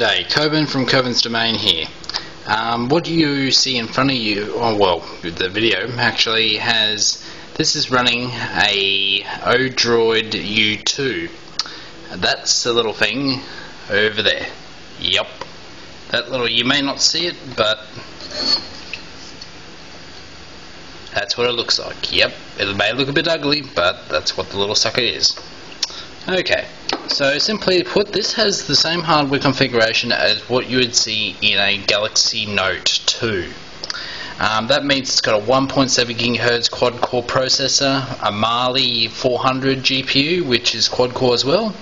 G'day, Coburn from Coburn's Domain here. Um, what do you see in front of you, oh well, the video actually has, this is running a Odroid U2. That's the little thing over there. Yep. That little, you may not see it, but that's what it looks like. Yep, it may look a bit ugly, but that's what the little sucker is. Okay, so simply put, this has the same hardware configuration as what you would see in a Galaxy Note 2. Um, that means it's got a 1.7 GHz quad-core processor, a Mali 400 GPU, which is quad-core as well,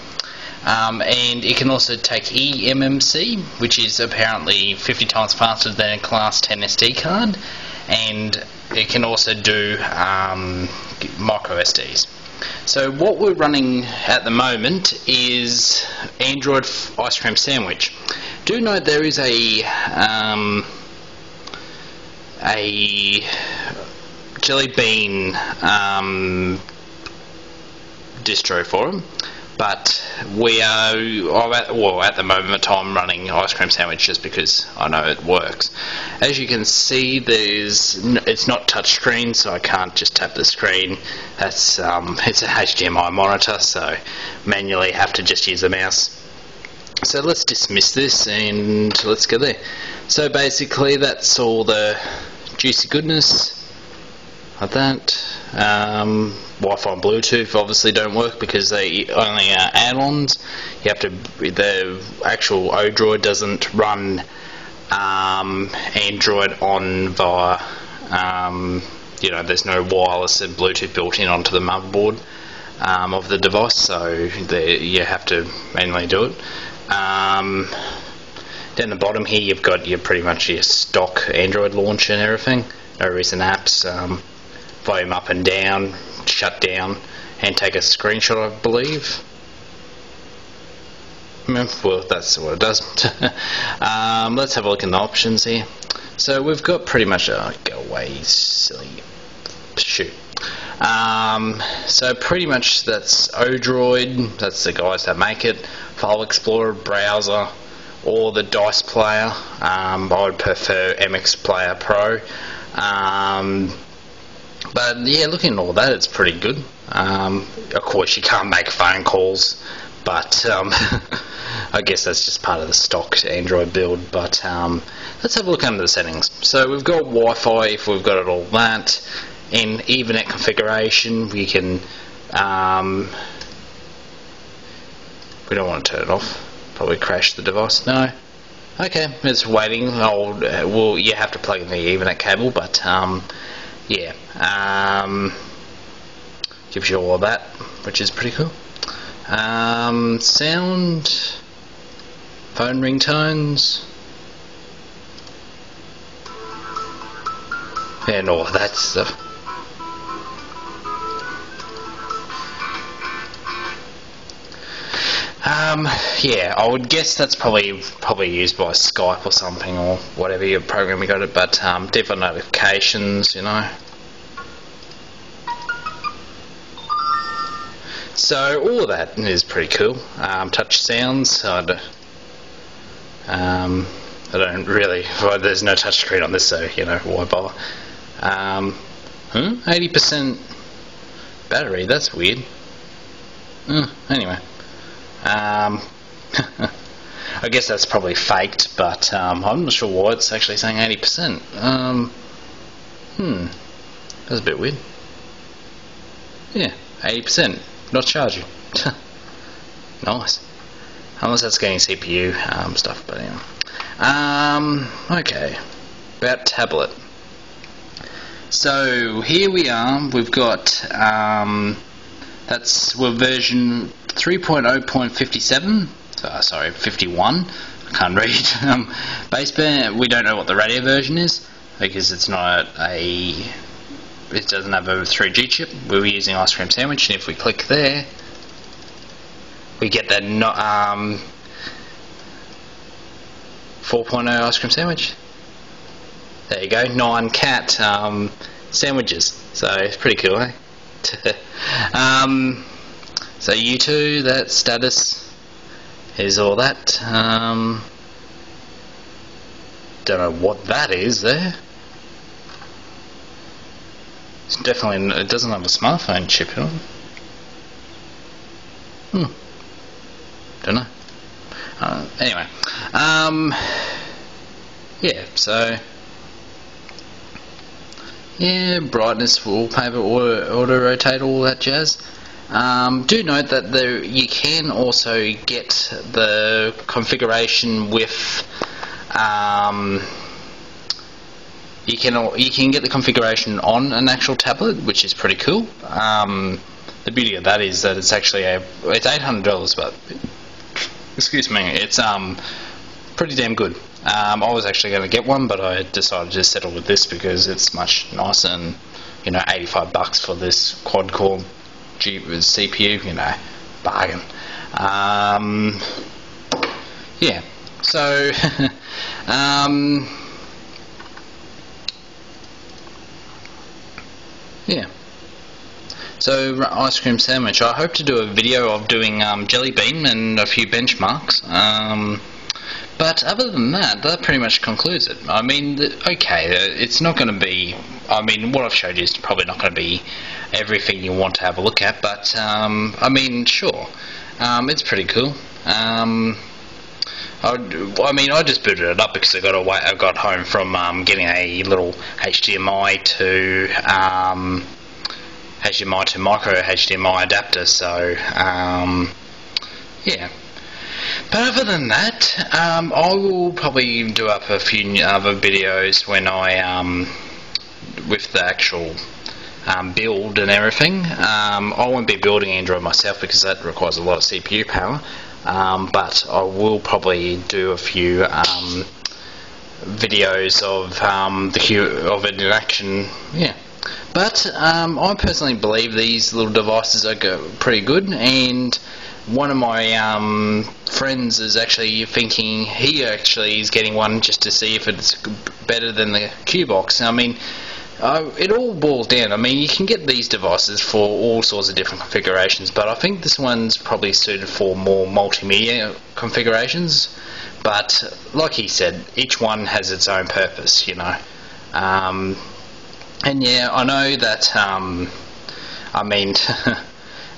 um, and it can also take eMMC, which is apparently 50 times faster than a Class 10 SD card, and it can also do um, micro SDs. So what we're running at the moment is Android Ice Cream Sandwich. Do note there is a um, a Jelly Bean um, distro for them but we are at, well at the moment I'm running ice cream sandwich just because I know it works. As you can see there's it's not touch screen, so I can't just tap the screen. That's um, it's a HDMI monitor so manually have to just use the mouse. So let's dismiss this and let's go there. So basically that's all the juicy goodness like that um, Wi-Fi and Bluetooth obviously don't work because they only are add-ons. You have to the actual Odroid doesn't run um, Android on via um, you know there's no wireless and Bluetooth built in onto the motherboard um, of the device, so you have to manually do it. Um, down the bottom here, you've got your pretty much your stock Android launch and everything. No recent apps. Um, volume up and down, shut down, and take a screenshot, I believe. Well, that's what it does. um, let's have a look in the options here. So we've got pretty much a go away, silly shoot. Um, so pretty much that's Odroid, that's the guys that make it, File Explorer, Browser, or the Dice Player. Um, I would prefer MX Player Pro. Um, but yeah, looking at all that, it's pretty good. Um, of course, you can't make phone calls, but um, I guess that's just part of the stock Android build. But um, let's have a look under the settings. So we've got Wi-Fi. If we've got it all that in Ethernet configuration, we can. Um, we don't want to turn it off. Probably crash the device. No. Okay, it's waiting. I'll, uh, well, you have to plug in the Ethernet cable, but um, yeah, um, gives you all of that, which is pretty cool. Um, sound, phone ringtones, and all that stuff. Um, yeah, I would guess that's probably probably used by Skype or something or whatever your program you got it, but um, different notifications, you know. So all of that is pretty cool. Um, touch sounds, I'd, um, I don't really. Well, there's no touch screen on this, so you know why bother. Um, 80% battery. That's weird. Uh, anyway. Um, I guess that's probably faked, but um, I'm not sure why it's actually saying 80%. Um, hmm, that's a bit weird. Yeah, 80%, not charging. nice. Unless that's getting CPU um, stuff, but anyway. Um, okay, about tablet. So here we are. We've got um, that's well version 3.0.57, uh, sorry, 51. I can't read. Um, baseband, we don't know what the radio version is because it's not a. It doesn't have a 3G chip. We were using Ice Cream Sandwich, and if we click there, we get that no, um, 4.0 Ice Cream Sandwich. There you go, Nyan Cat um, sandwiches. So it's pretty cool, eh? um, so U2, that status is all that. Um, don't know what that is there. It's definitely it doesn't have a smartphone chip in it. Hmm. Don't know. Uh, anyway, um, yeah. So yeah, brightness, wallpaper, auto, auto rotate, all that jazz. Um, do note that there you can also get the configuration with um, you can you can get the configuration on an actual tablet, which is pretty cool. Um, the beauty of that is that it's actually a it's eight hundred dollars, but excuse me, it's um pretty damn good. Um, I was actually going to get one, but I decided to settle with this because it's much nicer and you know 85 bucks for this quad core G- CPU, you know, bargain. Um, yeah, so um, yeah. So ice cream sandwich. I hope to do a video of doing um, jelly bean and a few benchmarks. But other than that, that pretty much concludes it. I mean, okay, uh, it's not going to be. I mean, what I've showed you is probably not going to be everything you want to have a look at, but um, I mean, sure, um, it's pretty cool. Um, I, I mean, I just booted it up because I got away. I got home from um, getting a little HDMI to um, HDMI to micro HDMI adapter. So um, yeah. But other than that, um, I will probably do up a few other videos when I, um, with the actual um, build and everything. Um, I won't be building Android myself because that requires a lot of CPU power. Um, but I will probably do a few um, videos of the of it in action. Yeah. But I personally believe these little devices are pretty good and one of my um, friends is actually thinking he actually is getting one just to see if it's better than the Qbox. I mean, uh, it all boils down. I mean, you can get these devices for all sorts of different configurations, but I think this one's probably suited for more multimedia configurations. But like he said, each one has its own purpose, you know. Um, and yeah, I know that. Um, I mean.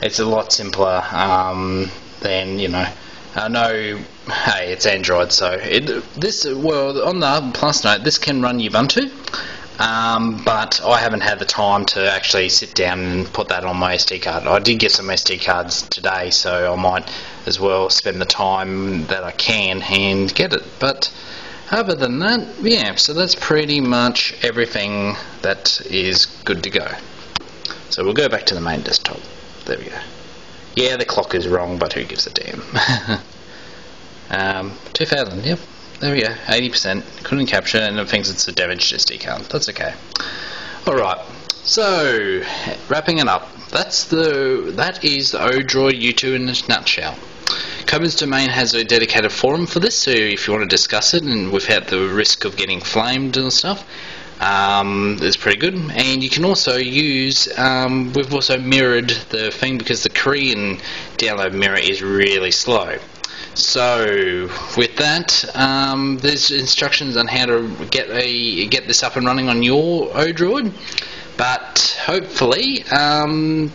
it's a lot simpler um, than you know. I know, hey, it's Android, so it, this well on the plus note, this can run Ubuntu, um, but I haven't had the time to actually sit down and put that on my SD card. I did get some SD cards today, so I might as well spend the time that I can and get it. But other than that, yeah, so that's pretty much everything that is good to go. So we'll go back to the main desktop. There we go. Yeah, the clock is wrong, but who gives a damn? um, 2000, yep. There we go, 80%. Couldn't capture and it thinks it's a damaged SD card. That's okay. Alright, so, wrapping it up. That's the, that is the Odroid U2 in a nutshell. Coburn's Domain has a dedicated forum for this, so if you want to discuss it and without the risk of getting flamed and stuff, um, is pretty good. And you can also use, um, we've also mirrored the thing because the Korean download mirror is really slow. So with that, um, there's instructions on how to get a get this up and running on your Odroid. But hopefully, um,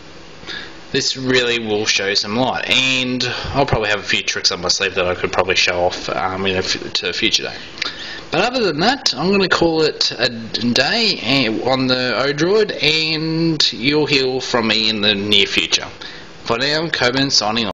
this really will show some light. And I'll probably have a few tricks up my sleeve that I could probably show off um, in to a future day. But other than that, I'm going to call it a day eh, on the Odroid, and you'll hear from me in the near future. For now, Coburn signing off.